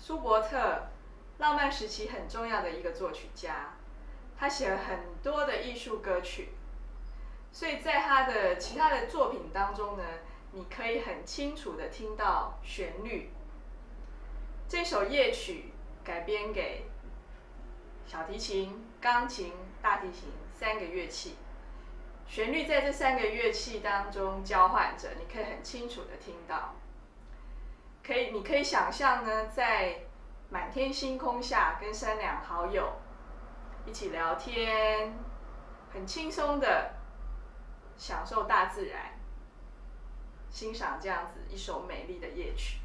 舒伯特，浪漫时期很重要的一个作曲家，他写了很多的艺术歌曲，所以在他的其他的作品当中呢，你可以很清楚的听到旋律。这首夜曲改编给小提琴、钢琴、大提琴三个乐器，旋律在这三个乐器当中交换着，你可以很清楚的听到。可以，你可以想象呢，在满天星空下，跟三两好友一起聊天，很轻松的享受大自然，欣赏这样子一首美丽的夜曲。